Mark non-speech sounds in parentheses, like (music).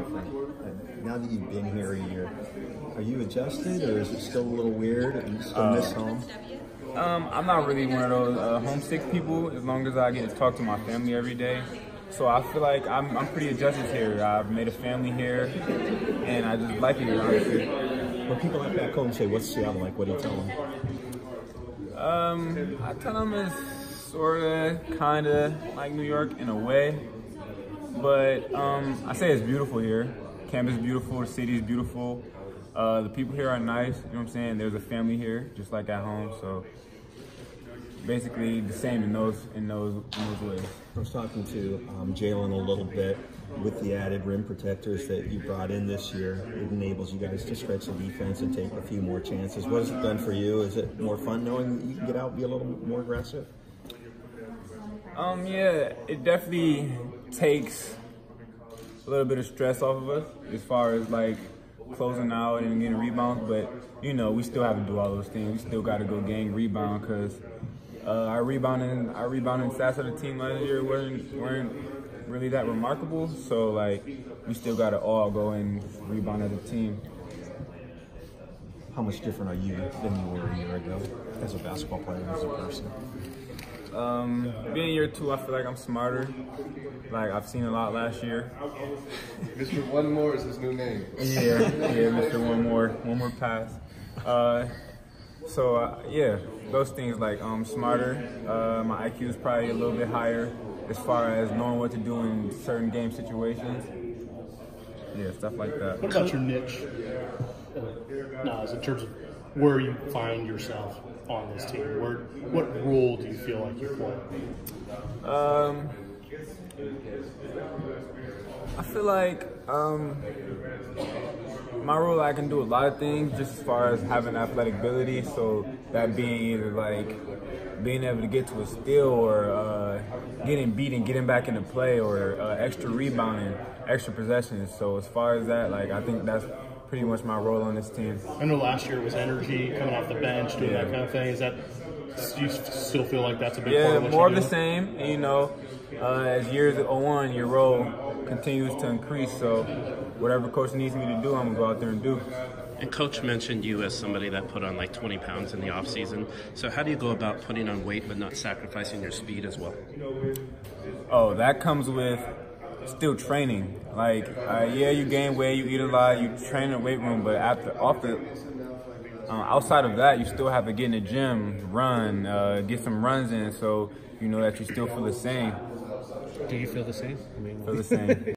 different. Now that you've been here a year, are you adjusted or is it still a little weird? Do you still miss home? Um, I'm not really one of those uh, homesick people as long as I get to talk to my family every day. So I feel like I'm, I'm pretty adjusted here. I've made a family here, and I just like it here, honestly. When people like back home say, what's Seattle like, what do you tell them? Um, I tell them it's sort of, kind of like New York in a way. But um, I say it's beautiful here. Campus is beautiful, the city is beautiful. Uh, the people here are nice, you know what I'm saying? There's a family here, just like at home. So basically the same in those in those in those ways. I was talking to um, Jalen a little bit with the added rim protectors that you brought in this year. It enables you guys to stretch the defense and take a few more chances. What has it done for you? Is it more fun knowing that you can get out and be a little more aggressive? Um, yeah, it definitely takes a little bit of stress off of us as far as like closing out and getting rebounds, but you know we still have to do all those things. We still got to go gang rebound because uh, our rebounding our rebounding stats of the team last year weren't weren't really that remarkable. So like we still got to all go and rebound as a team. How much different are you than you were a year ago as a basketball player, as a person? Um, being year two, I feel like I'm smarter. Like I've seen a lot last year. Mr. One More is his new name. Yeah, yeah, Mr. One More, one more pass. Uh, so uh, yeah, those things like um smarter. Uh, my IQ is probably a little bit higher as far as knowing what to do in certain game situations. Yeah, stuff like that. What about your niche, uh, Nas, in terms of where you find yourself on this team? Where, what role do you feel like you play? Um, I feel like um, my role, I can do a lot of things just as far as having athletic ability. So that being either like being able to get to a steal or uh, getting beat and getting back into play or uh, extra rebounding, extra possessions. So as far as that, like I think that's pretty much my role on this team. I know last year it was energy, coming off the bench, doing Yeah. that kind of thing. Is that do you still feel like that's a big part Yeah, of what more of you're the doing? same. You know, uh, as years go on, your role continues to increase. So whatever coach needs me to do, I'm gonna go out there and do. And coach mentioned you as somebody that put on like 20 pounds in the off season. So how do you go about putting on weight but not sacrificing your speed as well? Oh, that comes with still training. Like, uh, yeah, you gain weight, you eat a lot, you train in the weight room, but after off the uh, outside of that, you still have to get in the gym, run, uh, get some runs in, so you know that you still feel the same. Do you feel the same? I mean, Feel the same. (laughs)